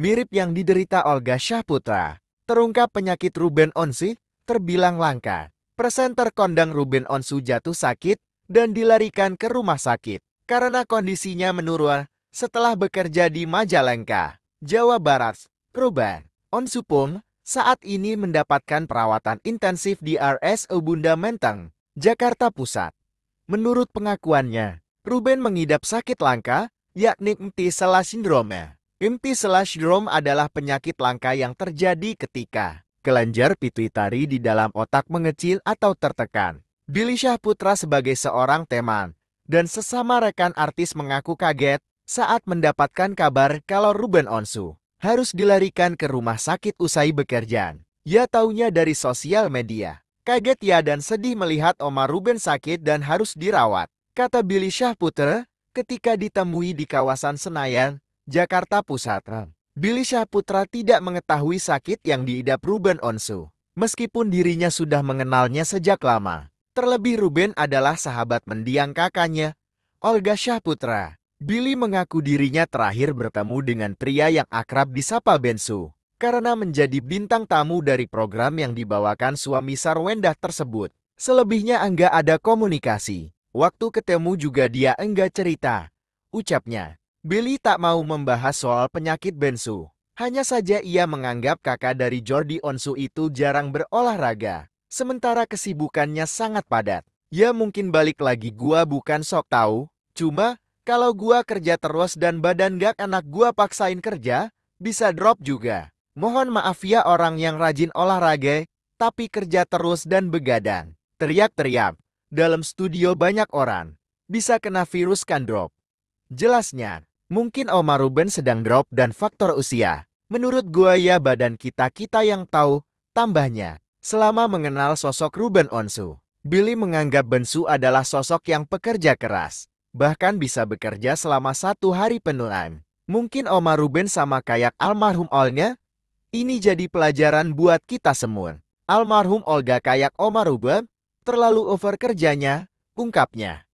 mirip yang diderita Olga Syahputra. Terungkap penyakit Ruben Onsu terbilang langka. Presenter kondang Ruben Onsu jatuh sakit dan dilarikan ke rumah sakit karena kondisinya menurun setelah bekerja di Majalengka, Jawa Barat. Ruben Onsu pun saat ini mendapatkan perawatan intensif di RSU Bunda Menteng, Jakarta Pusat. Menurut pengakuannya, Ruben mengidap sakit langka, yakni Empty-Sella Syndrome. Empty-Sella Syndrome adalah penyakit langka yang terjadi ketika kelenjar pituitari di dalam otak mengecil atau tertekan. Billy Syahputra sebagai seorang teman dan sesama rekan artis mengaku kaget saat mendapatkan kabar kalau Ruben Onsu harus dilarikan ke rumah sakit usai bekerja. Ya taunya dari sosial media. Kaget ya dan sedih melihat Omar Ruben sakit dan harus dirawat. Kata Billy Syahputra ketika ditemui di kawasan Senayan, Jakarta Pusat. Billy Syahputra tidak mengetahui sakit yang diidap Ruben Onsu. Meskipun dirinya sudah mengenalnya sejak lama. Terlebih Ruben adalah sahabat mendiang kakaknya, Olga Syahputra. Billy mengaku dirinya terakhir bertemu dengan pria yang akrab disapa Bensu karena menjadi bintang tamu dari program yang dibawakan suami Sarwendah tersebut. Selebihnya enggak ada komunikasi. Waktu ketemu juga dia enggak cerita. Ucapnya, Billy tak mau membahas soal penyakit Bensu. Hanya saja ia menganggap kakak dari Jordi Onsu itu jarang berolahraga. Sementara kesibukannya sangat padat. Ya mungkin balik lagi gua bukan sok tahu, cuma kalau gua kerja terus dan badan gak anak gua paksain kerja, bisa drop juga. Mohon maaf ya orang yang rajin olahraga, tapi kerja terus dan begadang. Teriak-teriak. Dalam studio banyak orang. Bisa kena virus kan drop. Jelasnya, mungkin Omar Ruben sedang drop dan faktor usia. Menurut gua ya badan kita-kita yang tahu, tambahnya. Selama mengenal sosok Ruben Onsu, Billy menganggap Bensu adalah sosok yang pekerja keras bahkan bisa bekerja selama satu hari penuhan. Mungkin Omar Ruben sama kayak almarhum Olnya? Ini jadi pelajaran buat kita semua. Almarhum Olga kayak Omar Ruben, terlalu over kerjanya, ungkapnya.